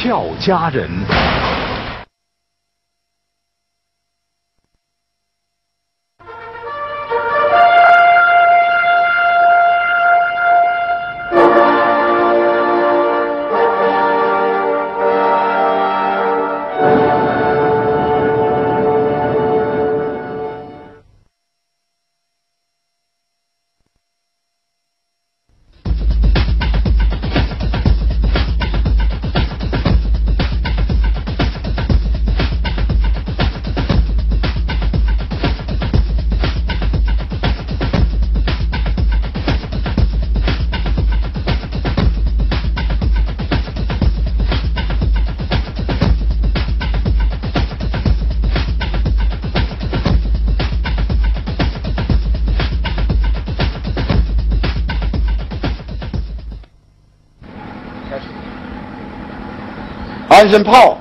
俏佳人。安身炮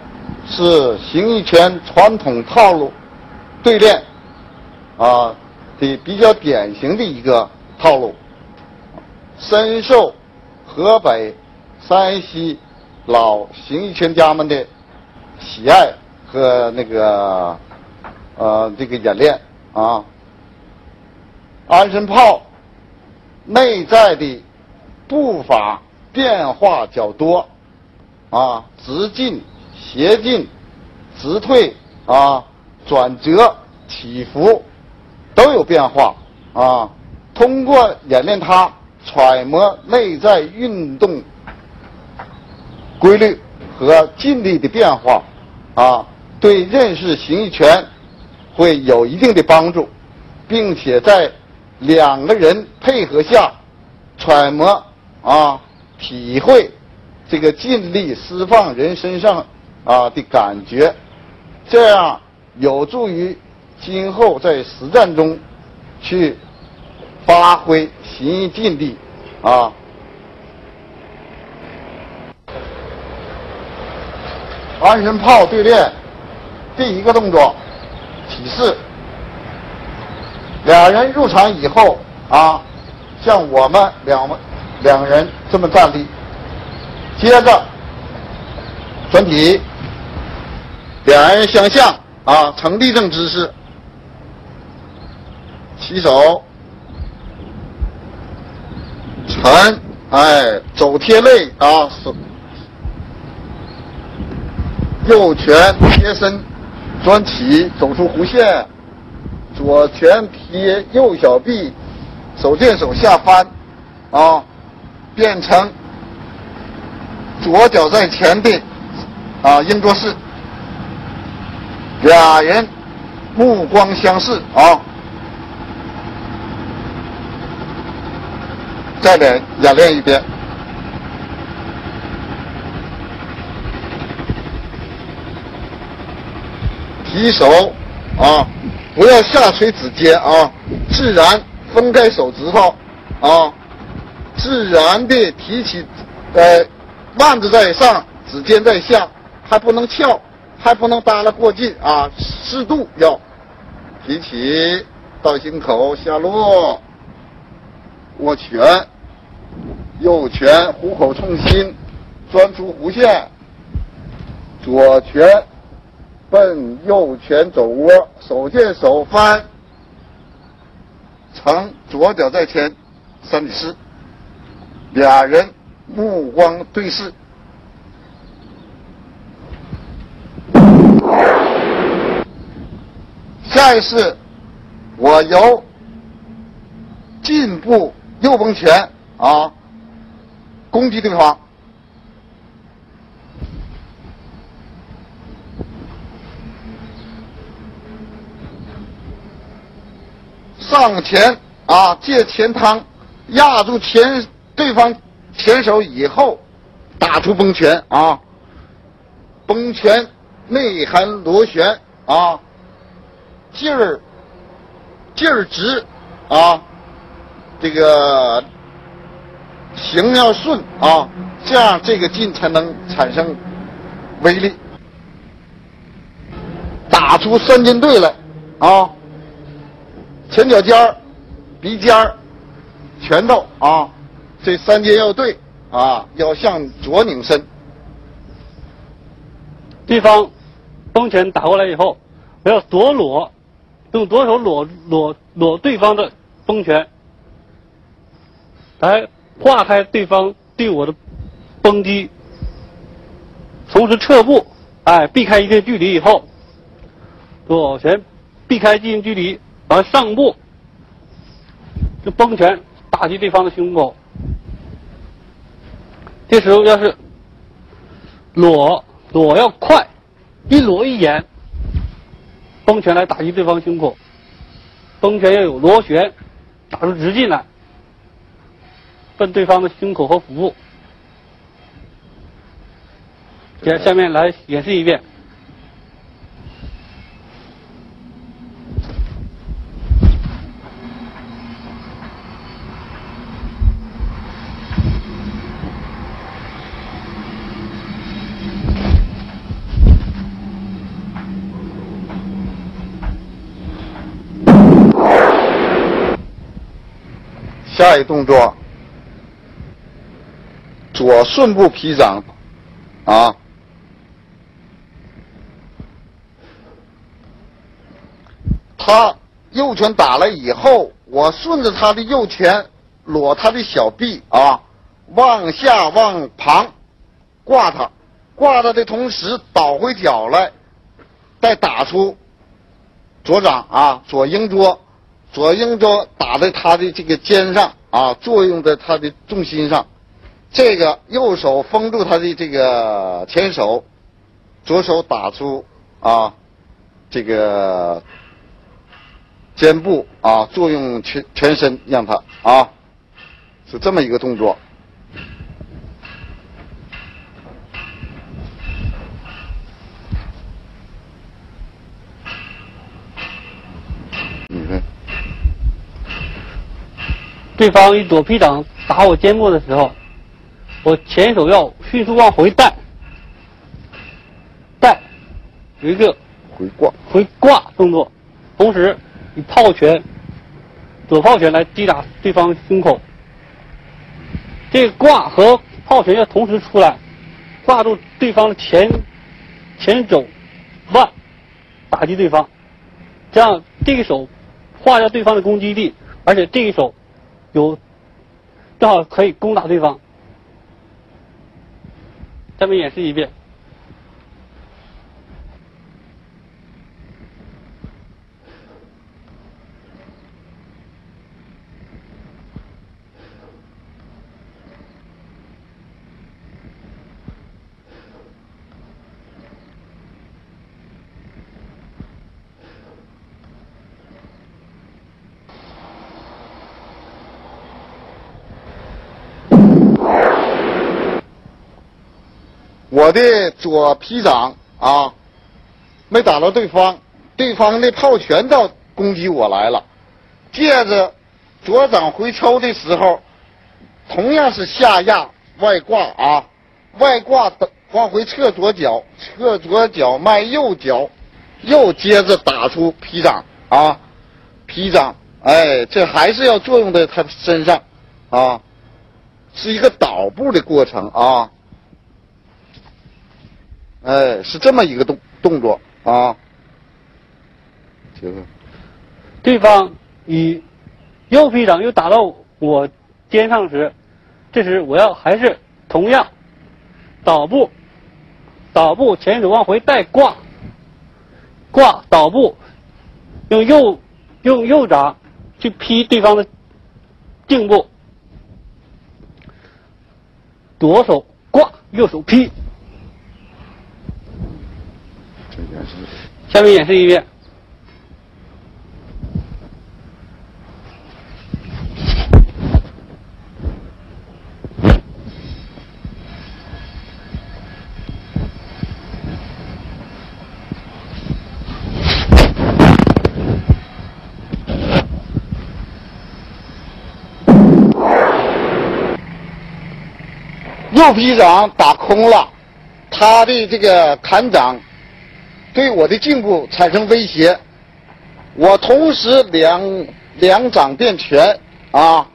是形意拳传统套路对练啊的比较典型的一个套路，深受河北、山西老形意拳家们的喜爱和那个呃这个演练啊。安身炮内在的步法变化较多。啊，直进、斜进、直退啊，转折、起伏都有变化啊。通过演练它，揣摩内在运动规律和劲力的变化啊，对认识形意拳会有一定的帮助，并且在两个人配合下揣摩啊，体会。这个尽力释放人身上啊的感觉，这样有助于今后在实战中去发挥形意尽力啊。安身炮对练第一个动作起势，俩人入场以后啊，像我们两两人这么站立。接着转体，两人相向啊，呈立正姿势，起手，沉，哎，走贴肋啊，手，右拳贴身转体，走出弧线，左拳贴右小臂，手见手下翻，啊，变成。左脚在前的啊，应作势，俩人目光相视啊，再来演练一遍，提手啊，不要下垂指尖啊，自然分开手指头啊，自然的提起呃。腕子在上，指尖在下，还不能翘，还不能耷拉过近啊，适度要提起到心口下落，握拳，右拳虎口冲心，钻出弧线，左拳奔右拳肘窝，手见手翻，呈左脚在前三米四，俩人。目光对视，下一次我由进步右崩拳啊攻击对方，上前啊借前趟压住前对方。前手以后，打出崩拳啊！崩拳内含螺旋啊，劲儿劲儿直啊，这个形要顺啊，这样这个劲才能产生威力，打出三进对来啊！前脚尖儿、鼻尖儿、拳头啊。这三阶要对啊，要向左拧身，对方崩拳打过来以后，我要左裸，用左手裸裸裸对方的崩拳，来化开对方对我的崩击，同时撤步，哎，避开一定距离以后，左拳避开一定距离，然后上步，就崩拳打击对方的胸口。这时候要是裸裸要快，一裸一掩，崩拳来打击对方胸口，崩拳要有螺旋，打出直径来，奔对方的胸口和腹部。接下面来演示一遍。下一动作，左顺步劈掌，啊，他右拳打了以后，我顺着他的右拳裸他的小臂啊，往下往旁挂他，挂他的同时倒回脚来，再打出左掌啊，左鹰捉。左应肘打在他的这个肩上啊，作用在他的重心上。这个右手封住他的这个前手，左手打出啊这个肩部啊，作用全全身，让他啊是这么一个动作。对方一左劈掌打我肩部的时候，我前手要迅速往回带，带有一个回挂回挂动作，同时以炮拳左炮拳来击打对方胸口。这个挂和炮拳要同时出来，挂住对方的前前肘腕，打击对方，这样这一手化掉对方的攻击力，而且这一手。有正好可以攻打对方。下面演示一遍。我的左劈掌啊，没打到对方，对方的炮拳到攻击我来了。接着左掌回抽的时候，同样是下压外挂啊，外挂往回撤左脚，撤左脚迈右脚，又接着打出劈掌啊，劈掌，哎，这还是要作用在他身上啊，是一个倒步的过程啊。哎，是这么一个动动作啊。这个，对方以右臂掌又打到我肩上时，这时我要还是同样倒步，倒步前手往回带挂，挂倒步，用右用右掌去劈对方的颈部，左手挂，右手劈。下面演示一遍。右劈掌打空了，他的这个砍掌。对我的颈部产生威胁，我同时两两掌变拳啊，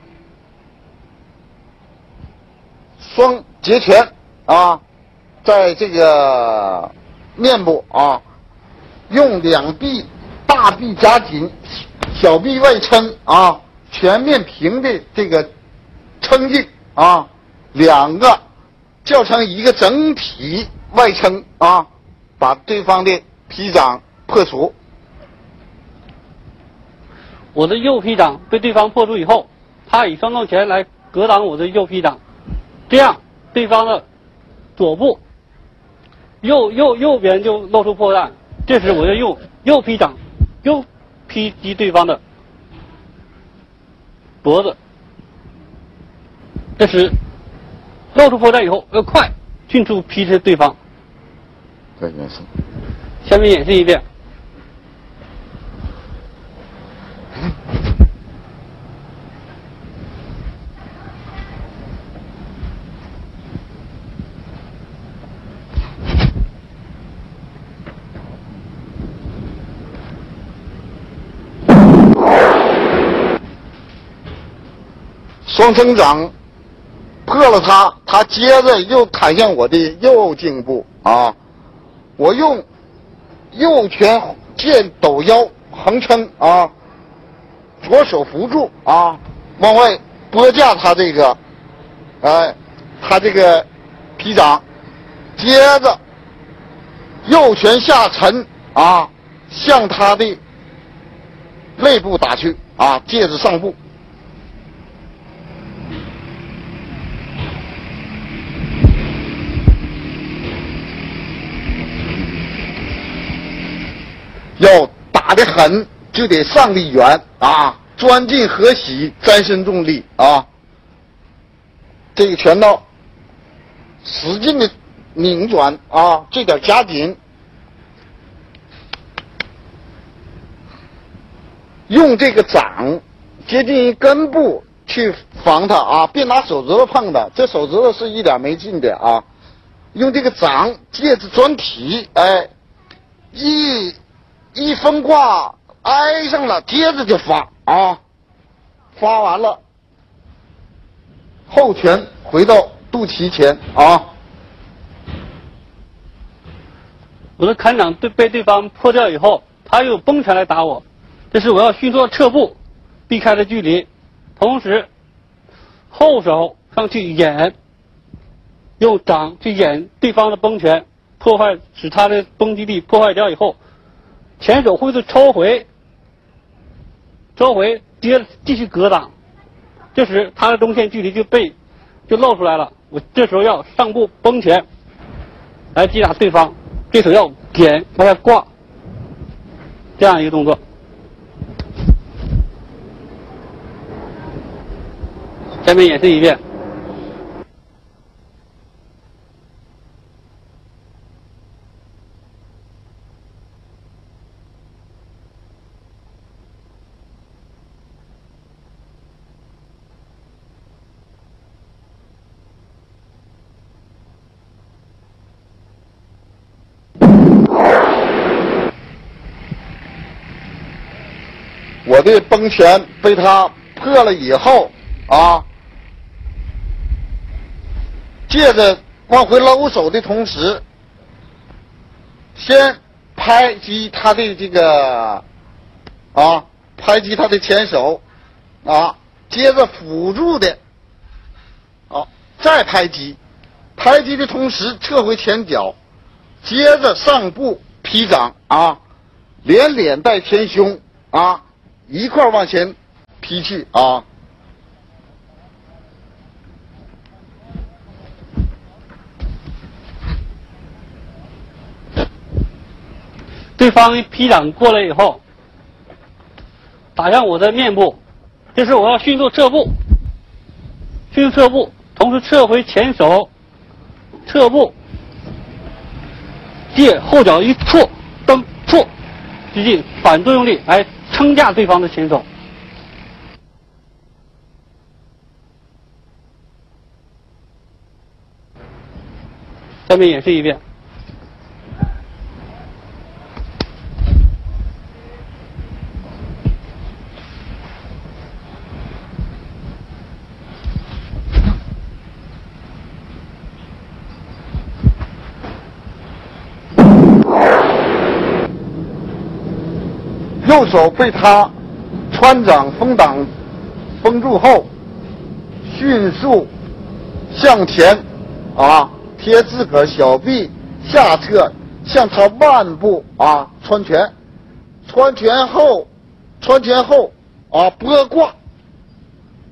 双截拳啊，在这个面部啊，用两臂大臂夹紧，小臂外撑啊，全面平的这个撑劲啊，两个叫成一个整体外撑啊，把对方的劈掌破除。我的右劈掌被对方破除以后，他以双刀拳来格挡我的右劈掌，这样对方的左部右右右边就露出破绽，这时我就用右劈掌又劈击对方的脖子，这时露出破绽以后要快，迅速劈击对方。再演示。下面演示一遍。双生掌破了他，他接着又砍向我的右颈部啊！我用右拳剑抖腰横撑啊，左手扶住啊，往外拨架他这个，哎，他这个皮掌，接着右拳下沉啊，向他的肋部打去啊，戒指上部。要打得狠，就得上得远啊！钻进河喜，沾身重力啊！这个拳头使劲的拧转啊，这点夹紧，用这个掌接近于根部去防他啊！别拿手指头碰他，这手指头是一点没劲的啊！用这个掌借着转体，哎，一。一分挂挨上了，接着就发啊，发完了，后拳回到肚脐前啊。我的砍掌对被对方破掉以后，他又崩拳来打我，这时我要迅速撤步，避开了距离，同时后手上去掩，用掌去掩对方的崩拳，破坏使他的崩击力破坏掉以后。前手挥的抽回，抽回接继续格挡，这时他的中线距离就被就露出来了。我这时候要上步崩拳来击打对方，这手要点往下挂，这样一个动作。下面演示一遍。我的崩拳被他破了以后啊，借着往回搂手的同时，先拍击他的这个啊，拍击他的前手啊，接着辅助的啊，再拍击，拍击的同时撤回前脚，接着上步劈掌啊，连脸带前胸啊。一块往前劈去啊！对方劈掌过来以后，打向我的面部，这时我要迅速撤步，迅速撤步，同时撤回前手，撤步，借后脚一错，蹬错，使劲反作用力来。撑架对方的前手，下面演示一遍。右手被他穿掌封挡封住后，迅速向前啊贴自个儿小臂下侧，向他腕部啊穿拳，穿拳后，穿拳后啊拨挂，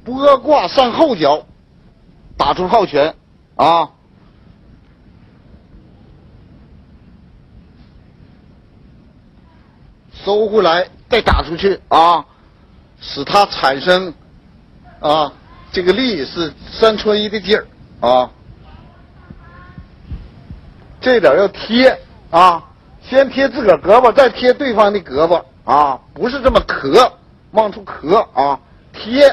拨挂上后脚，打出后拳啊。收回来，再打出去啊，使它产生啊这个力是三搓一的劲儿啊。这点要贴啊，先贴自个儿胳膊，再贴对方的胳膊啊，不是这么磕，往出磕啊，贴，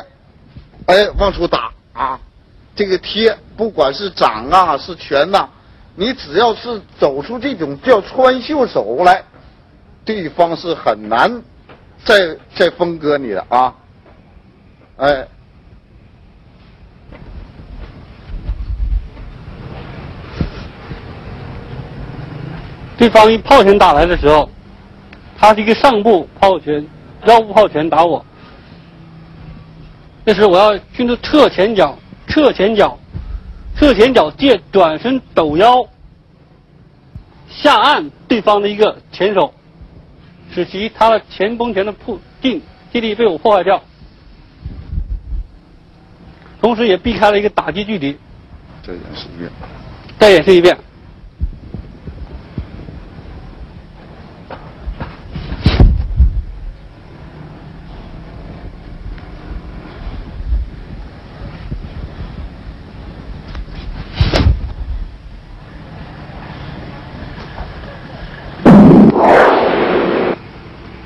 哎，往出打啊。这个贴，不管是掌啊是拳呐、你只要是走出这种叫穿袖手来。对方是很难再再分割你的啊，哎，对方一炮拳打来的时候，他是一个上步炮拳，腰部炮拳打我。这时我要迅速侧前脚，侧前脚，侧前脚借转身抖腰，下按对方的一个前手，使其他的前崩前的破劲劲力被我破坏掉，同时也避开了一个打击距离。再演示一遍。再演示一遍。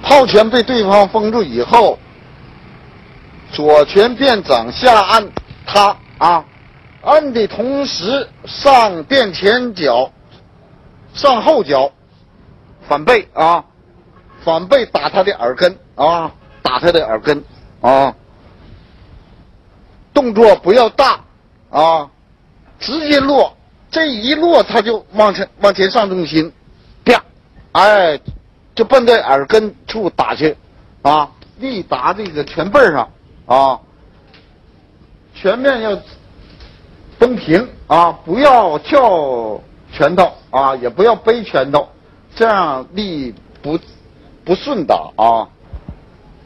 炮拳被对方封住以后，左拳变掌下按他啊，按的同时上垫前脚，上后脚，反背啊，反背打他的耳根啊，打他的耳根啊，动作不要大啊，直接落，这一落他就往前往前上重心，啪，哎。就奔在耳根处打去，啊，力打这个拳背上，啊，全面要绷平啊，不要跳拳头啊，也不要背拳头，这样力不不顺打啊。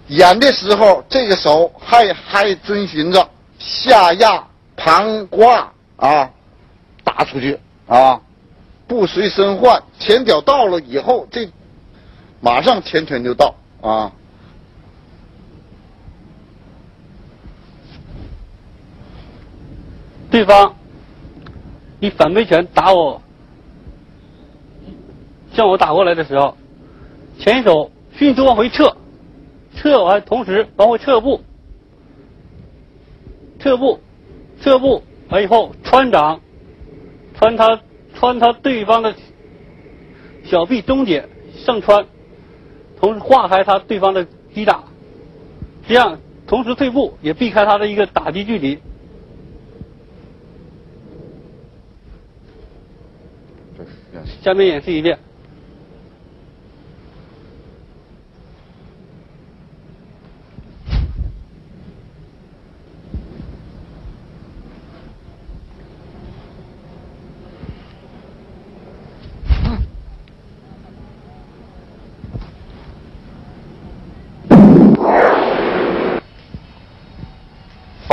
演的时候，这个手还还遵循着下压旁挂啊，打出去啊，不随身换，前脚到了以后这。马上前拳就到啊！对方以反背拳打我，向我打过来的时候，前手迅速往回撤，撤完同时往回撤步，撤步，撤步完以后穿掌，穿他穿他对方的小臂中节上穿。同时化开他对方的击打，这样同时退步也避开他的一个打击距离。下面演示一遍。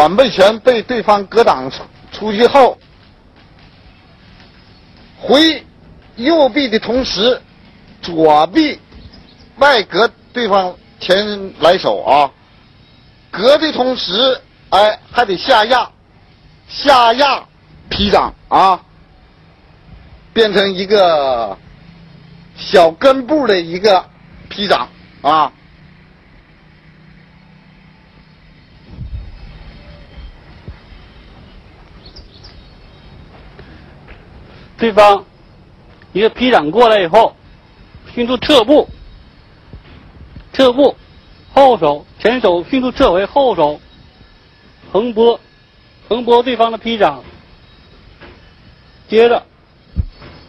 反背拳被对方格挡出出去后，回右臂的同时，左臂外格对方前来手啊，格的同时，哎，还得下压，下压劈掌啊，变成一个小根部的一个劈掌啊。对方一个劈掌过来以后，迅速撤步，撤步，后手前手迅速撤回，后手横拨，横拨对方的劈掌，接着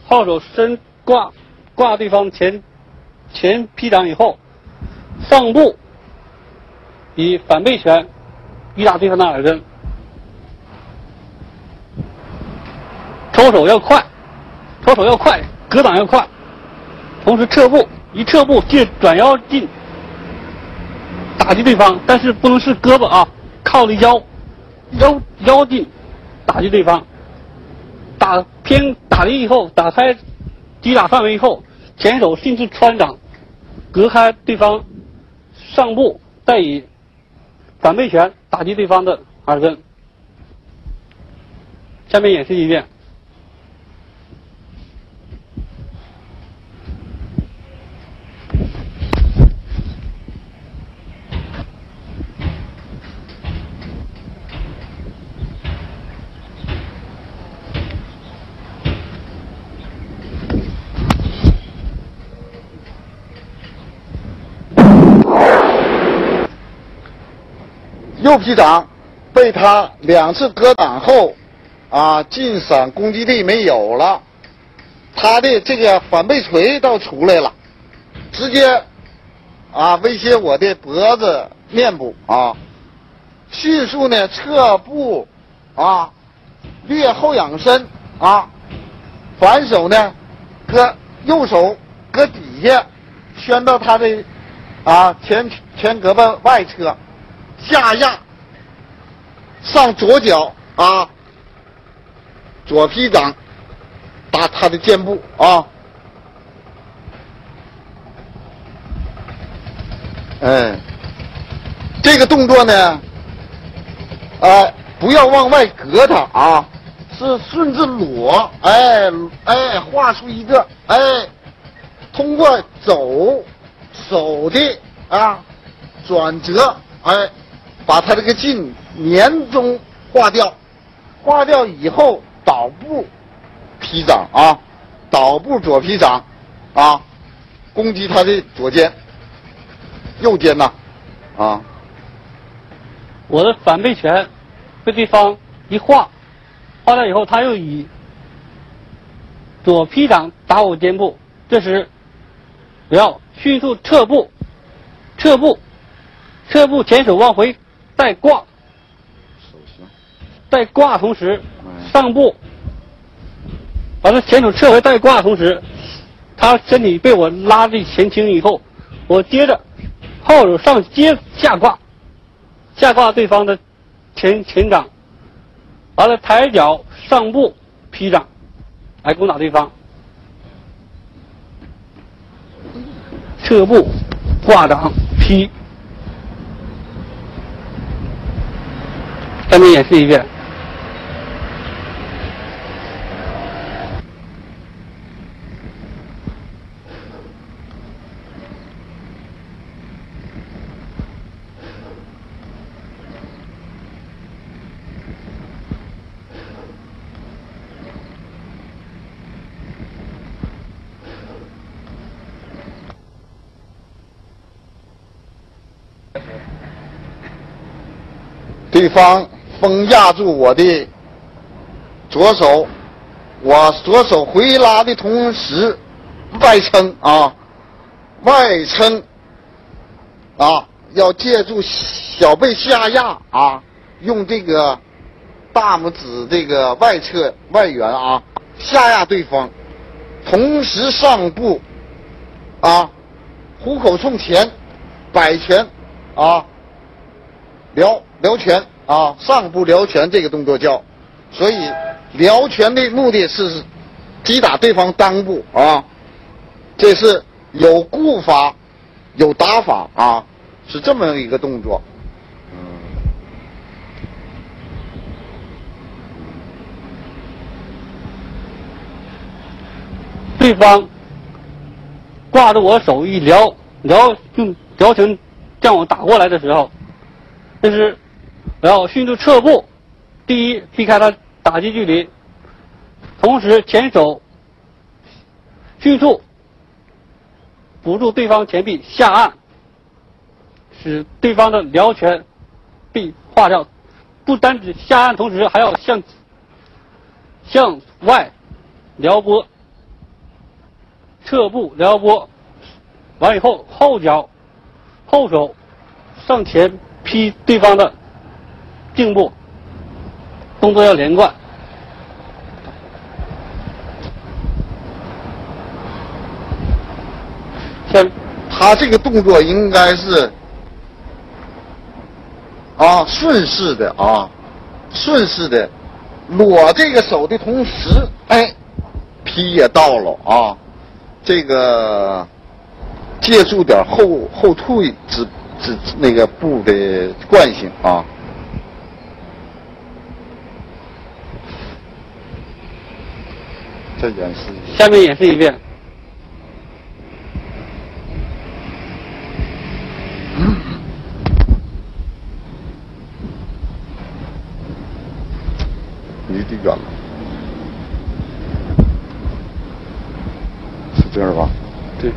后手伸挂挂对方前前劈掌以后，上步以反背拳击打对方的耳根，抽手要快，抽手要快，格挡要快，同时撤步，一撤步借转腰进打击对方，但是不能是胳膊啊，靠着腰，腰腰进打击对方，打偏打离以后，打开击打范围以后，前手迅速穿掌，隔开对方上部，再以反背拳打击对方的耳根。下面演示一遍。右臂掌被他两次格挡后，啊，进闪攻击力没有了，他的这个反背锤倒出来了，直接啊威胁我的脖子、面部啊，迅速呢侧步啊，略后仰身啊，反手呢搁右手搁底下旋到他的啊前前胳膊外侧。下压，上左脚啊，左劈掌打他的肩部啊，哎，这个动作呢，哎，不要往外隔他啊，是顺着裸，哎哎，画出一个哎，通过走手的啊转折，哎。把他这个劲年中化掉，化掉以后倒步劈掌啊，倒步左劈掌啊，攻击他的左肩、右肩呐啊。我的反背拳被对方一化，化掉以后，他又以左劈掌打我肩部，这时我要迅速撤步，撤步，撤步，前手往回。带挂，带挂同时上步，完了前手撤回带挂同时，他身体被我拉的前倾以后，我接着后手上接下挂，下挂对方的前前掌，完了抬脚上步劈掌，来攻打对方，撤步挂掌劈。下面演示一遍。对方。风压住我的左手，我左手回拉的同时，外撑啊，外撑啊，要借助小背下压啊，用这个大拇指这个外侧外缘啊下压对方，同时上步啊，虎口冲前，摆拳啊，撩撩拳。啊，上步撩拳这个动作叫，所以撩拳的目的是击打对方裆部啊，这是有固法，有打法啊，是这么一个动作。嗯，对方挂着我手一撩撩用撩拳向我打过来的时候，这是。然后迅速撤步，第一避开他打击距离，同时前手迅速捕住对方前臂下按，使对方的撩拳被化掉。不单指下按，同时还要向向外撩拨，撤步撩拨，完以后后脚后手上前劈对方的颈部，动作要连贯。像他这个动作应该是啊顺势的啊，顺势的裸这个手的同时，哎，劈也到了啊，这个借助点后后退之之那个步的惯性啊。再演示一下。下面演示一遍。离得远了，是这样吧？对。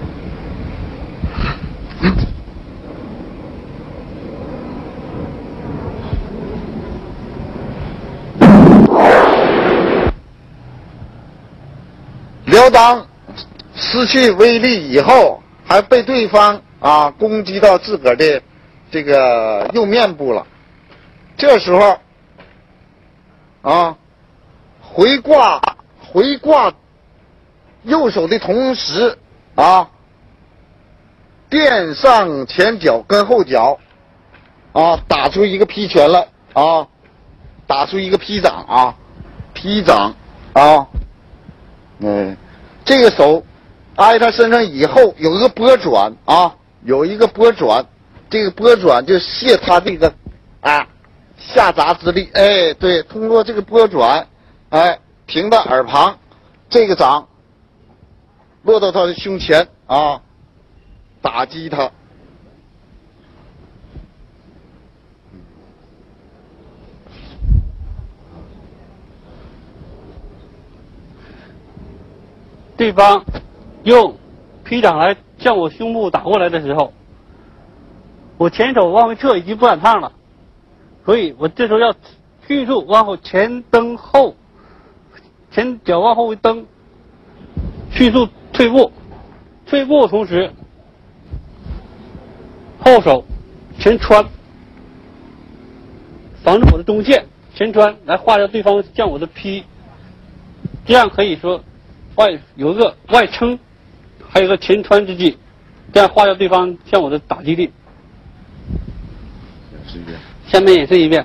当失去威力以后，还被对方啊攻击到自个儿的这个右面部了。这时候啊，回挂回挂右手的同时啊，垫上前脚跟后脚啊，打出一个劈拳来啊，打出一个劈掌啊，劈掌啊。嗯，这个手挨他身上以后有一个拨转啊，有一个拨转，这个拨转就泄他这个啊下砸之力。哎，对，通过这个拨转，哎，停到耳旁，这个掌落到他的胸前啊，打击他。对方用劈掌来向我胸部打过来的时候，我前手往回撤已经不赶趟了，所以我这时候要迅速往后前蹬后，前脚往后一蹬，迅速退步，退步同时后手前穿，防止我的中线前穿来化掉对方向我的劈，这样可以说。外有一个外撑，还有个前穿之计，这样化掉对方向我的打击力。一遍。下面也是一遍。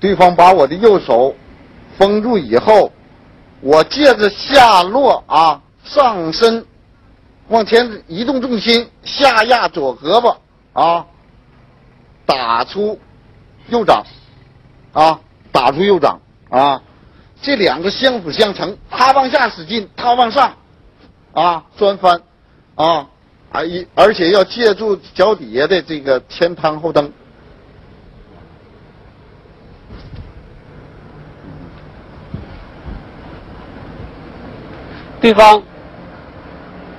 对方把我的右手封住以后，我借着下落啊，上身往前移动重心，下压左胳膊啊，打出右掌啊，打出右掌啊，这两个相辅相成，他往下使劲，他往上啊钻翻啊，而一而且要借助脚底下的这个前趟后蹬。对方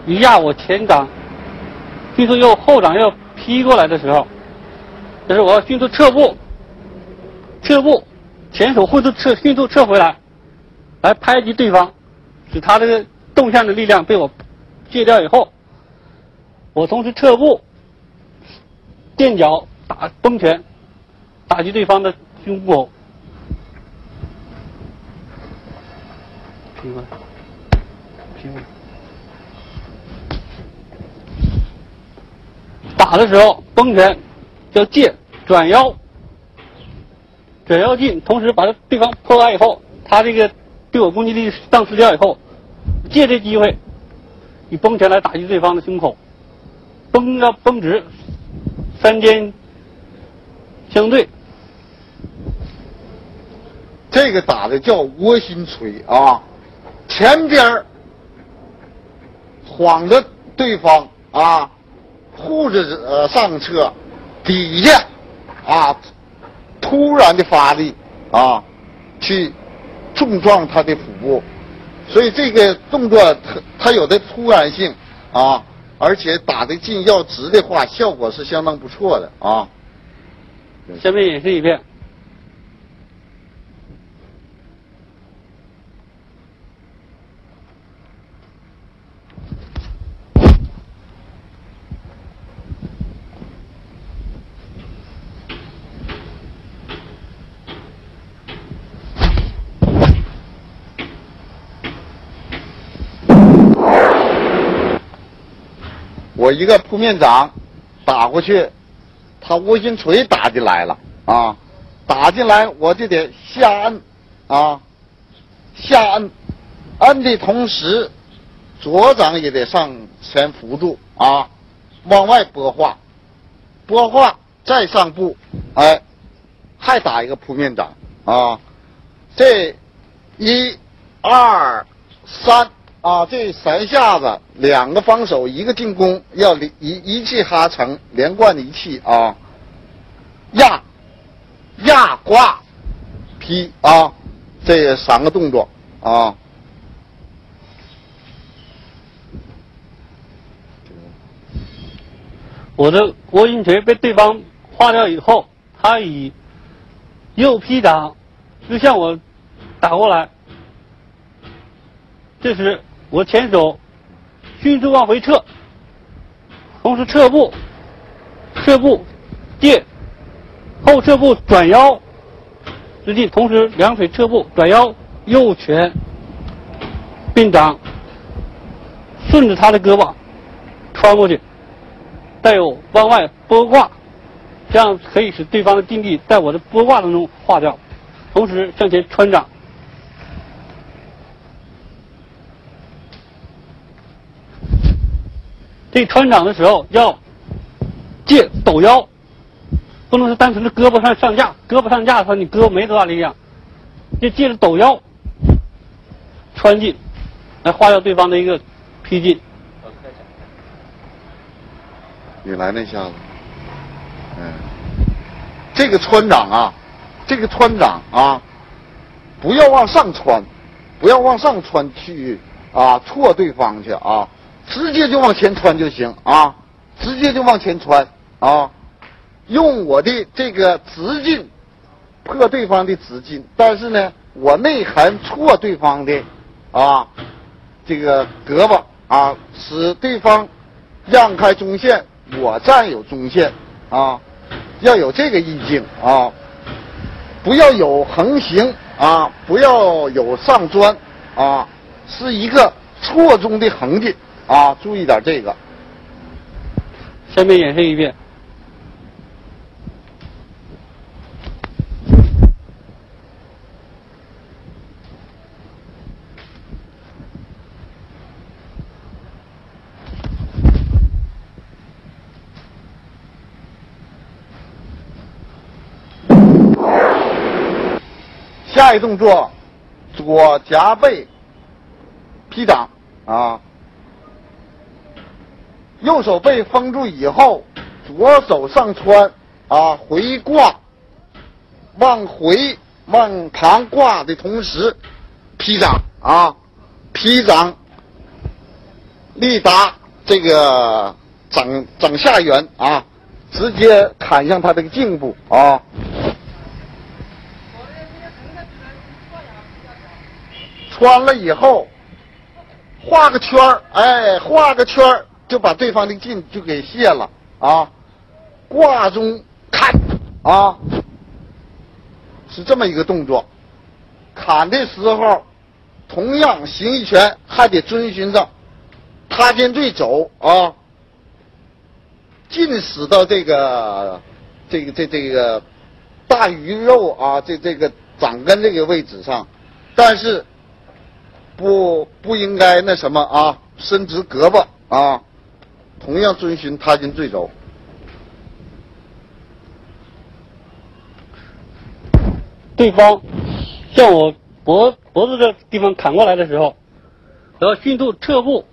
一压我前掌，迅速用后掌要劈过来的时候，就是我要迅速撤步，撤步，前手迅速撤，迅速撤回来，来拍击对方，使他这个动向的力量被我卸掉以后，我同时撤步，垫脚打崩拳，打击对方的胸部。平稳。打的时候崩拳叫借转腰，转腰进，同时把对方破开以后，他这个对我攻击力丧失掉以后，借这机会以崩拳来打击对方的胸口，崩要崩直，三尖相对。这个打的叫窝心锤啊，前边儿晃着对方啊，护着呃上侧，底下啊突然的发力啊，去重撞他的腹部，所以这个动作它它有的突然性啊，而且打的进要直的话，效果是相当不错的啊。下面演示一遍。我一个扑面掌打过去，他无心锤打进来了啊！打进来我就得下摁啊，下摁，摁的同时，左掌也得上前扶住啊，往外拨画，拨画再上步，哎，还打一个扑面掌啊！这一、二、三。啊，这三下子，两个防守，一个进攻，要一一气哈成，连贯的一气啊！压、压、挂、劈啊，这三个动作啊。我的国音锤被对方化掉以后，他以右劈掌就向我打过来，这时。我前手迅速往回撤，同时撤步，撤步，借后撤步转腰之际，同时两腿撤步转腰，右拳并掌顺着他的胳膊穿过去，带有往外拨挂，这样可以使对方的定力在我的拨挂当中化掉，同时向前穿掌。这穿掌的时候要借抖腰，不能是单纯的胳膊上上架。胳膊上架的话，你胳膊没多大力量，就借着抖腰穿进，来化掉对方的一个劈进。你来那下子，嗯，这个穿掌啊，这个穿掌啊，不要往上穿，不要往上穿去啊，错对方去啊。直接就往前穿就行啊，直接就往前穿啊，用我的这个直径破对方的直径，但是呢，我内含错对方的啊这个胳膊啊，使对方让开中线，我占有中线啊，要有这个意境啊，不要有横行啊，不要有上钻啊，是一个错中的横劲。啊，注意点这个。下面演示一遍。下一动作，左夹背劈掌啊。右手被封住以后，左手上穿，啊，回挂，往回往旁挂的同时，劈掌啊，劈掌，力达这个掌掌下缘啊，直接砍向他这个颈部啊。穿了以后，画个圈儿，哎，画个圈儿。就把对方的劲就给卸了啊！挂中砍啊，是这么一个动作。砍的时候，同样形意拳还得遵循着他肩对走啊，劲使到这个这个这这个大鱼肉啊，这这个掌根这个位置上，但是不不应该那什么啊，伸直胳膊啊。同样遵循他肩坠肘。对方向我脖脖子这地方砍过来的时候，然后迅速撤步，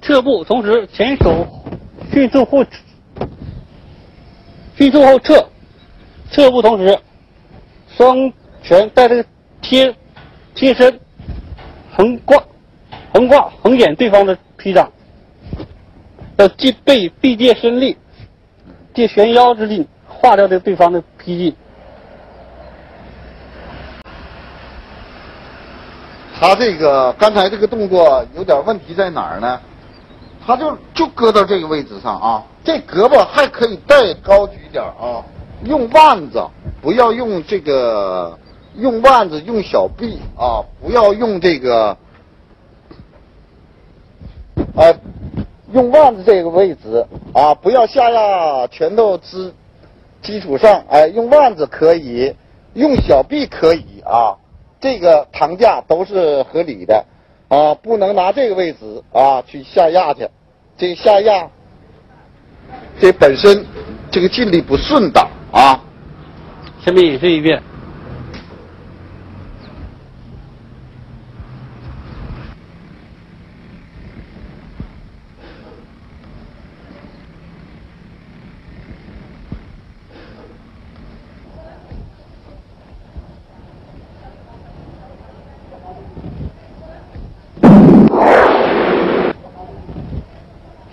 撤步，同时前手迅速后迅速后撤，撤步同时双拳在这个贴贴身横挂横挂横剪对方的劈掌，要借背臂借身力，借悬腰之力化掉这对方的劈劲。他这个刚才这个动作有点问题在哪儿呢？他就就搁到这个位置上啊，这胳膊还可以再高举点啊，用腕子，不要用这个，用腕子用小臂啊，不要用这个，哎，用腕子这个位置啊，不要下压拳头之基础上，哎，用腕子可以，用小臂可以啊。这个躺架都是合理的，啊，不能拿这个位置啊去下压去，这下压，这本身这个劲力不顺当啊。下面演示一遍。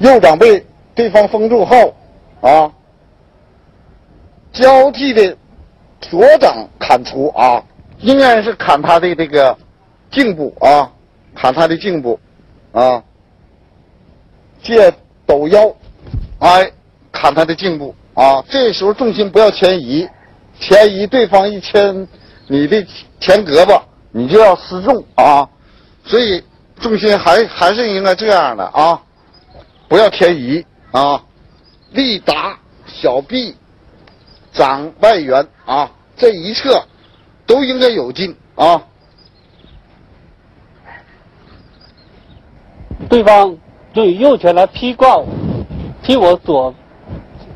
右掌被对方封住后，啊，交替的左掌砍出啊，应该是砍他的这个颈部啊，砍他的颈部啊，借抖腰，哎，砍他的颈部啊。这时候重心不要前移，前移对方一牵你的前胳膊，你就要失重啊。所以重心还还是应该这样的啊。不要偏移啊！力达小臂掌外缘啊，这一侧都应该有劲啊。对方用右拳来劈挂我，劈我左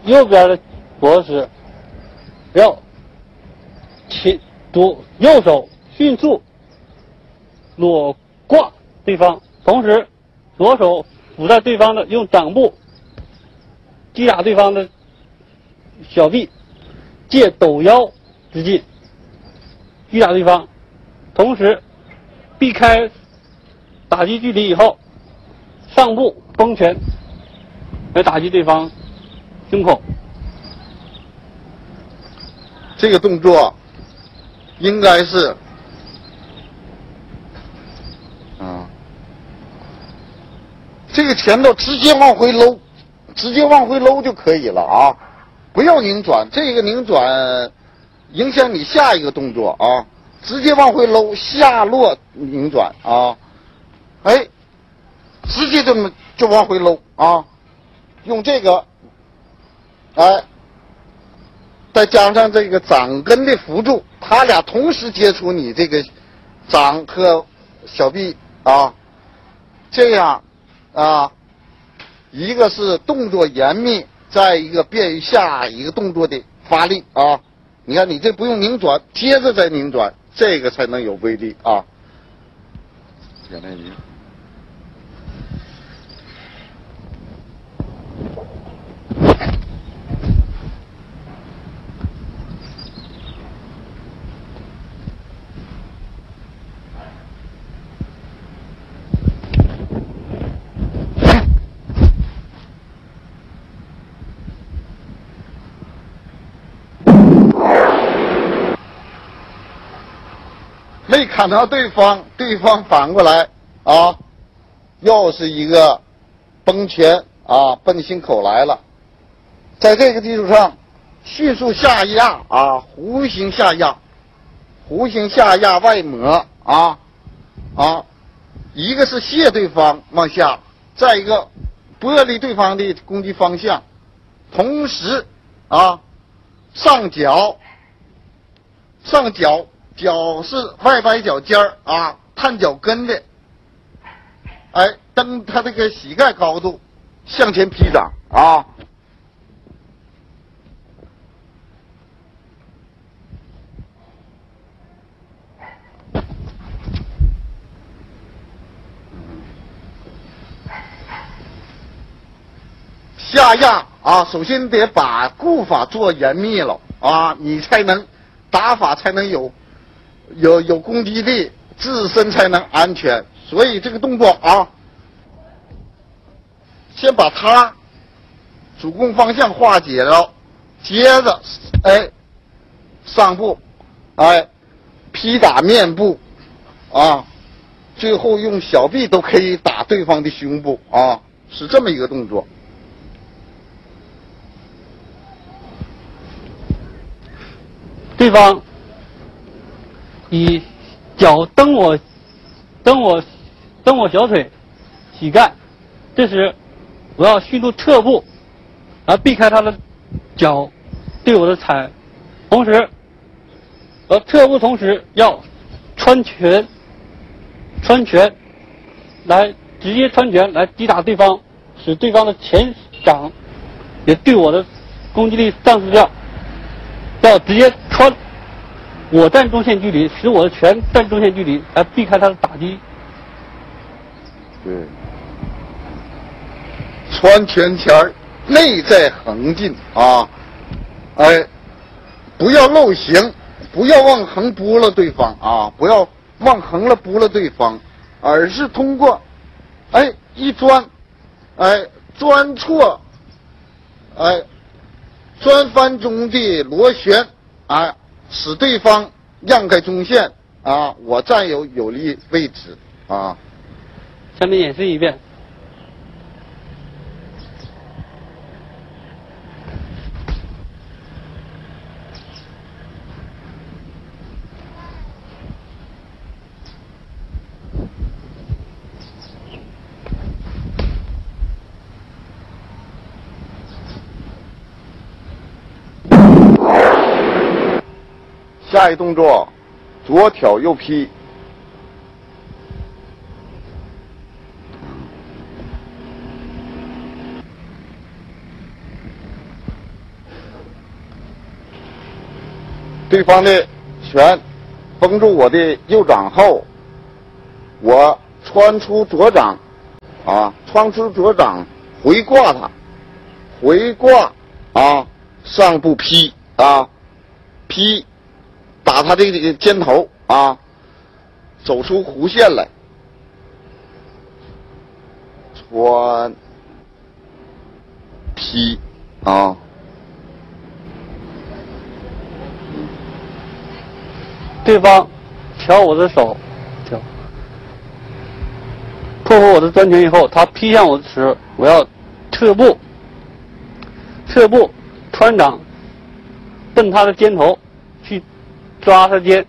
右边的脖子时，要起左右手迅速裸挂对方，同时左手。扶在对方的，用掌部击打对方的小臂，借抖腰之劲击打对方，同时避开打击距离以后，上部崩拳来打击对方胸口。这个动作应该是。这个拳头直接往回搂，直接往回搂就可以了啊！不要拧转，这个拧转影响你下一个动作啊！直接往回搂，下落拧转啊！哎，直接这么就往回搂啊！用这个，哎，再加上这个掌根的辅助，他俩同时接触你这个掌和小臂啊，这样。啊，一个是动作严密，再一个便于下一个动作的发力啊。你看，你这不用拧转，接着再拧转，这个才能有威力啊。简单一没砍到对方，对方反过来啊，又是一个崩拳啊，奔心口来了。在这个基础上，迅速下压啊，弧形下压，弧形下压外抹啊啊，一个是卸对方往下，再一个剥离对方的攻击方向，同时啊，上脚，上脚。脚是外掰脚尖儿啊，探脚跟的，哎，蹬他这个膝盖高度向前劈掌啊，下压啊，首先得把步法做严密了啊，你才能打法才能有。有有攻击力，自身才能安全。所以这个动作啊，先把它主攻方向化解了，接着哎上步哎劈打面部啊，最后用小臂都可以打对方的胸部啊，是这么一个动作。对方以脚蹬我，蹬我，蹬我小腿、膝盖，这时我要迅速撤步，来避开他的脚对我的踩，同时，呃，撤步同时要穿拳，穿拳，来直接穿拳来击打对方，使对方的前掌也对我的攻击力丧失掉。要直接，我站中线距离，使我的拳站中线距离，来避开他的打击。对，穿拳前内在横进啊，哎，不要漏形，不要往横拨了对方啊，不要往横了拨了对方，而是通过，哎一钻，哎钻错，哎。钻翻中的螺旋，哎，使对方让开中线，啊，我占有有利位置，啊。下面演示一遍。下一动作，左挑右劈。对方的拳封住我的右掌后，我穿出左掌，啊，穿出左掌回挂他，回挂啊，上步劈啊，劈。打他这个肩头啊，走出弧线来，穿劈啊，对方挑我的手，挑，破获我的钻拳以后，他劈向我的时，我要撤步，撤步穿掌，奔他的肩头。抓他肩，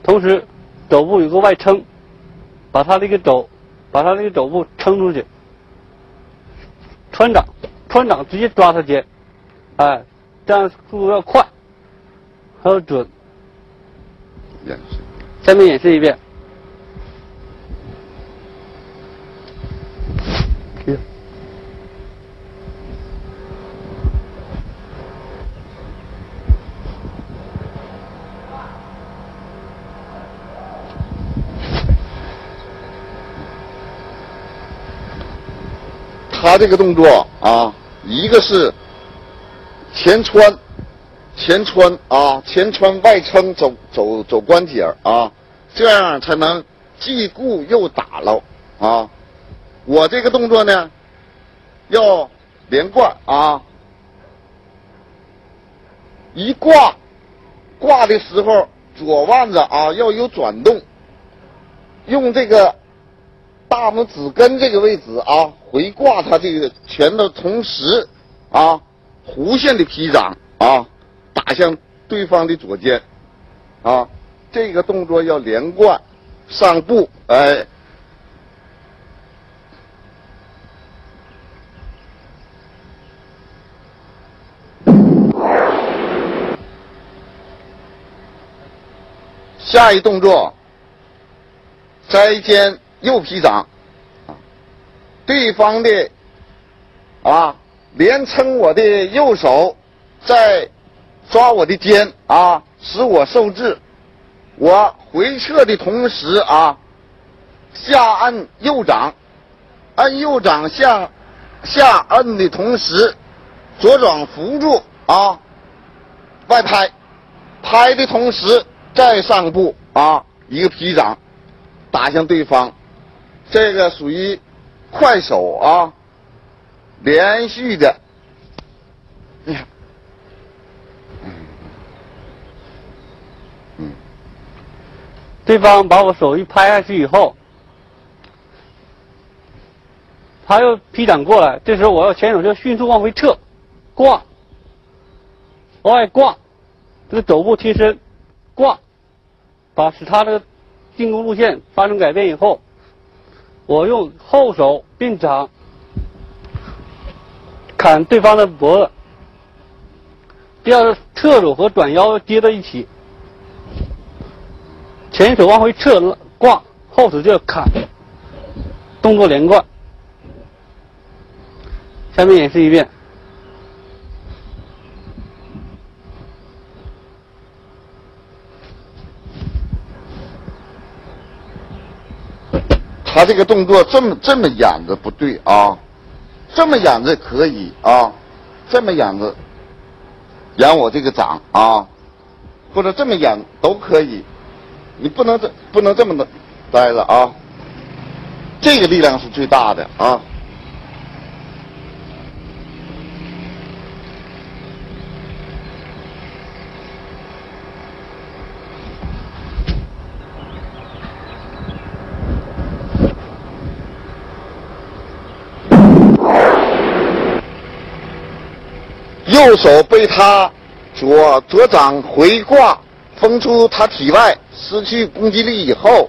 同时肘部有个外撑，把他那个肘，把他那个肘部撑出去。穿掌，穿掌直接抓他肩，哎，这样速度要快，还要准。演示。下面演示一遍。他这个动作啊，一个是前穿，前穿啊，前穿外撑走走走关节啊，这样才能既固又打捞啊。我这个动作呢，要连贯啊，一挂挂的时候，左腕子啊要有转动，用这个。大拇指根这个位置啊，回挂他这个拳的同时，啊，弧线的劈掌啊，打向对方的左肩，啊，这个动作要连贯，上步，哎，下一动作，摘肩。右劈掌，对方的啊连撑我的右手，在抓我的肩啊，使我受制。我回撤的同时啊，下按右掌，按右掌向下按的同时，左掌扶住啊，外拍，拍的同时再上步啊，一个劈掌打向对方，这个属于快手啊，连续的。你看，嗯，对方把我手一拍下去以后，他又劈掌过来，这时候我要前手就迅速往回撤，挂，往外挂，这个肘部贴身，挂，把使他的进攻路线发生改变以后，我用后手并掌砍对方的脖子，第二个侧手和转腰接在一起。前手往回撤挂，后手就要砍，动作连贯。下面演示一遍。他这个动作这么这么演着不对啊，这么演着可以啊，这么演着演我这个掌啊，或者这么演都可以。你不能这不能这么的待着啊！这个力量是最大的啊！右手被他左左掌回挂。封出他体外，失去攻击力以后，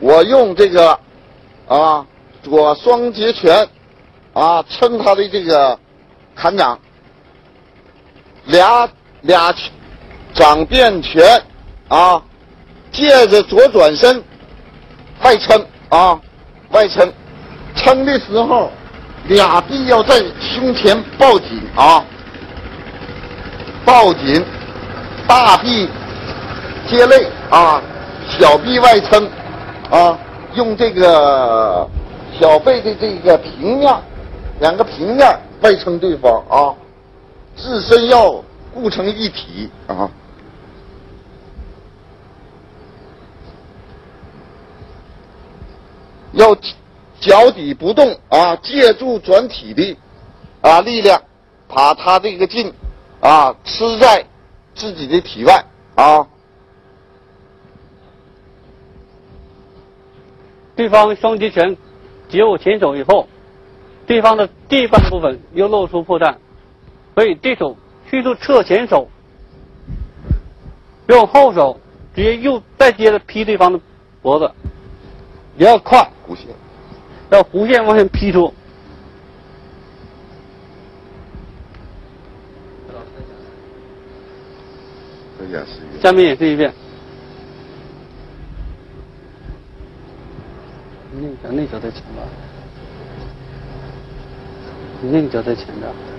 我用这个啊左双截拳啊撑他的这个砍掌，俩俩掌变拳啊，借着左转身外撑啊外撑，撑的时候俩臂要在胸前抱紧啊抱紧大臂。接肋啊，小臂外撑啊，用这个小背的这个平面，两个平面外撑对方啊，自身要固成一体啊，要脚底不动啊，借助转体的啊力量，把他这个劲啊吃在自己的体外啊。对方双击拳截我前手以后，对方的地半部分又露出破绽，所以对手迅速撤前手，用后手直接又再接着劈对方的脖子，也要快，弧线，要弧线往前劈出。下面演示一遍。那脚那脚在前吧，那个脚在前边。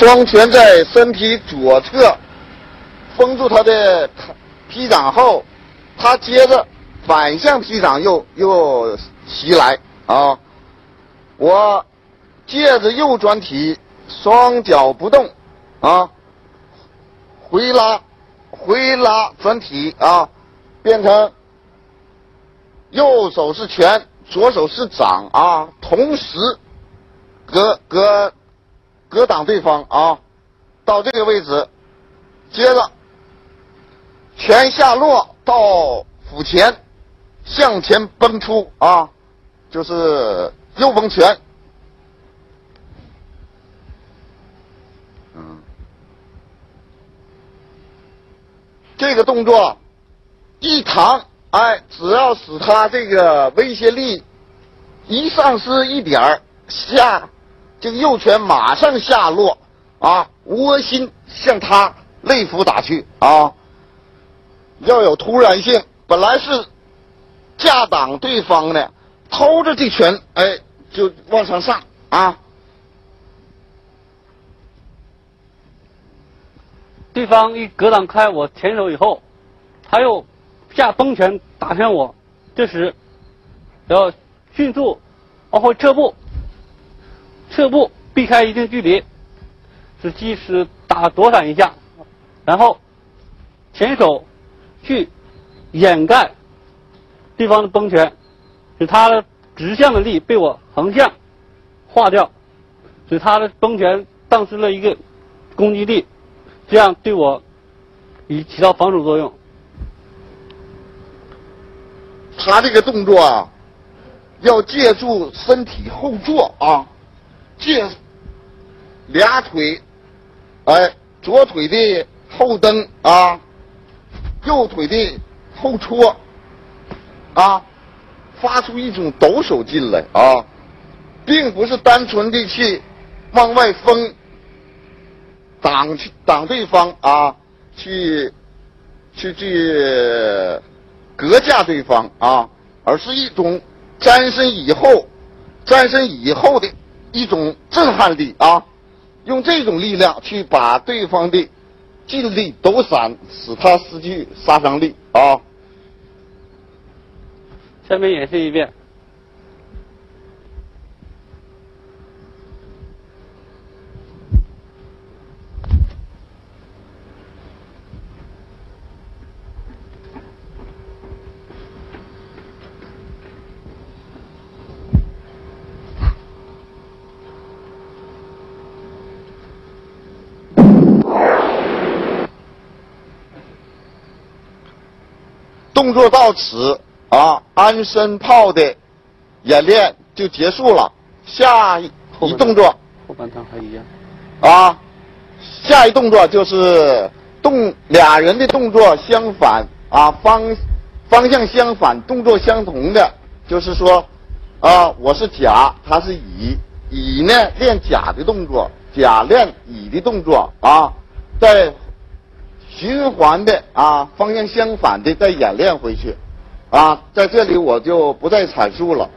双拳在身体左侧封住他的劈掌后，他接着反向劈掌又又袭来啊！我借着右转体，双脚不动啊，回拉回拉转体啊，变成右手是拳，左手是掌啊，同时隔隔。格挡对方啊，到这个位置，接着拳下落到腹前，向前崩出啊，就是右崩拳。这个动作一扛，哎，只要使他这个威胁力一丧失一点下。这个右拳马上下落，啊，窝心向他肋腹打去啊，要有突然性。本来是架挡对方的，偷着这拳，哎，就往上上啊。对方一格挡开我前手以后，他又下崩拳打向我，这时要迅速往后撤步，侧步避开一定距离，使击师打躲闪一下，然后前手去掩盖对方的崩拳，使他的直向的力被我横向化掉，使他的崩拳丧失了一个攻击力。这样对我以起到防守作用。他这个动作啊，要借助身体后坐啊，借俩腿，哎，左腿的后蹬啊，右腿的后戳啊，发出一种抖手劲来啊，并不是单纯的去往外封。挡挡对方啊，去去去隔架对方啊，而是一种沾身以后、沾身以后的一种震撼力啊，用这种力量去把对方的劲力抖散，使他失去杀伤力啊。下面演示一遍。动作到此啊，安身炮的演练就结束了。下一动作，后半段还一样啊。下一动作就是动俩人的动作相反啊，方方向相反，动作相同的，就是说啊，我是甲，他是乙，乙呢练甲的动作，甲练乙的动作啊，在。循环的啊，方向相反的再演练回去，啊，在这里我就不再阐述了。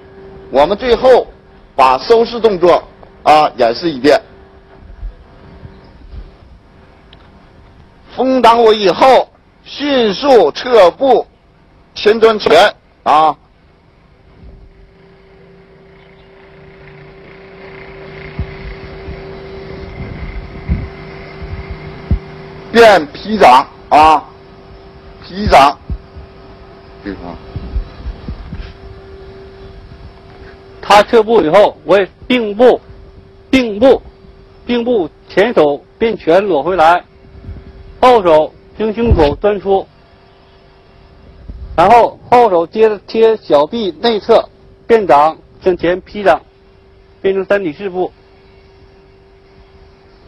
我们最后把收势动作啊演示一遍。封挡我以后，迅速撤步，前转拳啊，变劈掌啊，劈掌，对方。他撤步以后，我也并步，并步，并步，前手变拳裸回来，后手经胸口钻出，然后后手接着贴小臂内侧，变掌向前劈掌，变成三体式步。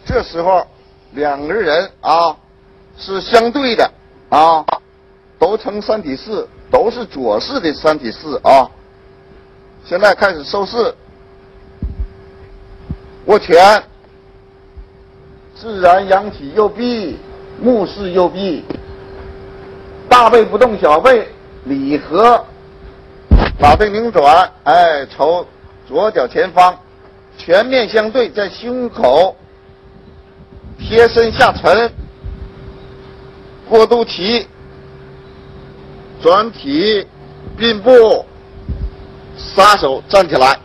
这时候。两个人啊是相对的啊，都成三体式，都是左式的三体式啊。现在开始收势，握拳，自然扬起右臂，目视右臂，大背不动，小背礼合，把背拧转，哎，朝左脚前方，全面相对，在胸口。贴身下沉，过渡体，转体，并步，撒手站起来。